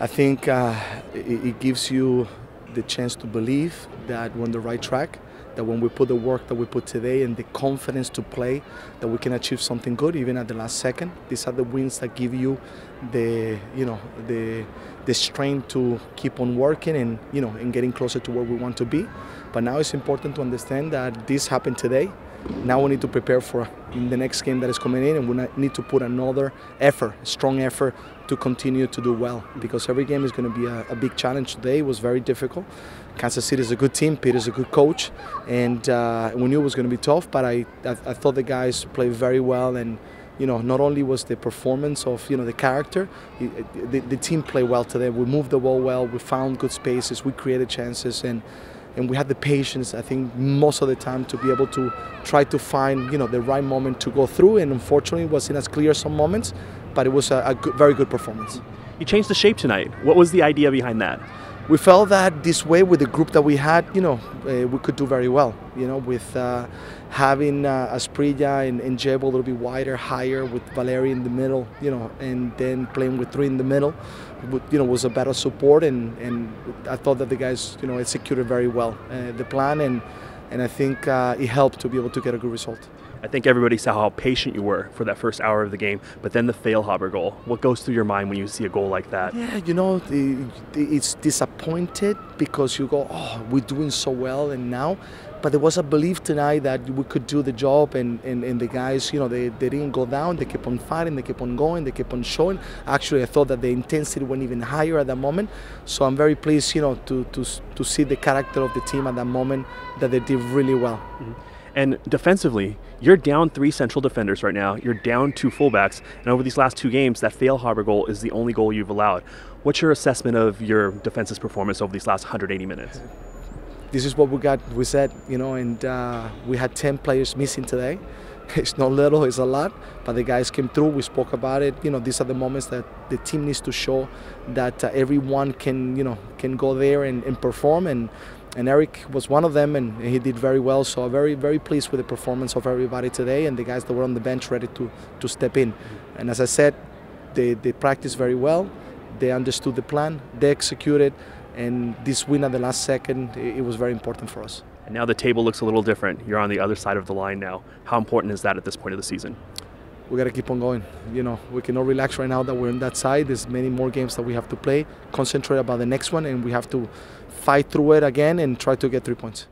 I think uh, it, it gives you the chance to believe that we're on the right track that when we put the work that we put today and the confidence to play, that we can achieve something good even at the last second. These are the wins that give you the you know the the strength to keep on working and you know and getting closer to where we want to be. But now it's important to understand that this happened today. Now we need to prepare for the next game that is coming in, and we need to put another effort, strong effort, to continue to do well. Because every game is going to be a, a big challenge. Today was very difficult. Kansas City is a good team. Peter's a good coach, and uh, we knew it was going to be tough. But I, I, I thought the guys played very well and you know, not only was the performance of you know the character, the, the, team played well today. We moved the ball well. We found good spaces. We created chances, and and we had the patience. I think most of the time to be able to try to find you know the right moment to go through. And unfortunately, it wasn't as clear some moments, but it was a, a good, very good performance. You changed the shape tonight. What was the idea behind that? We felt that this way with the group that we had, you know, uh, we could do very well. You know, with uh, having uh, Asprilla and, and Jebo a little bit wider, higher, with Valeri in the middle, you know, and then playing with three in the middle, you know, was a better support. And, and I thought that the guys, you know, executed very well uh, the plan, and and I think uh, it helped to be able to get a good result. I think everybody saw how patient you were for that first hour of the game, but then the Feilhaber goal. What goes through your mind when you see a goal like that? Yeah, you know, it's disappointed because you go, oh, we're doing so well, and now, but there was a belief tonight that we could do the job, and, and, and the guys, you know, they, they didn't go down. They kept on fighting, they kept on going, they kept on showing. Actually, I thought that the intensity went even higher at that moment. So I'm very pleased, you know, to, to, to see the character of the team at that moment that they did really well. Mm-hmm. And defensively, you're down three central defenders right now. You're down two fullbacks. And over these last two games, that Feilhaber goal is the only goal you've allowed. What's your assessment of your defense's performance over these last 180 minutes? This is what we got. We said, you know, and uh, we had 10 players missing today. It's not little, it's a lot, but the guys came through. We spoke about it. You know, these are the moments that the team needs to show that uh, everyone can, you know, can go there and, and perform. And and Eric was one of them, and he did very well. So I'm very, very pleased with the performance of everybody today, and the guys that were on the bench ready to, to step in. And as I said, they, they practiced very well. They understood the plan. They executed, and this win at the last second, it, it was very important for us. And now the table looks a little different. You're on the other side of the line now. How important is that at this point of the season? we got to keep on going. You know, we cannot relax right now that we're on that side. There's many more games that we have to play. Concentrate about the next one, and we have to fight through it again and try to get three points.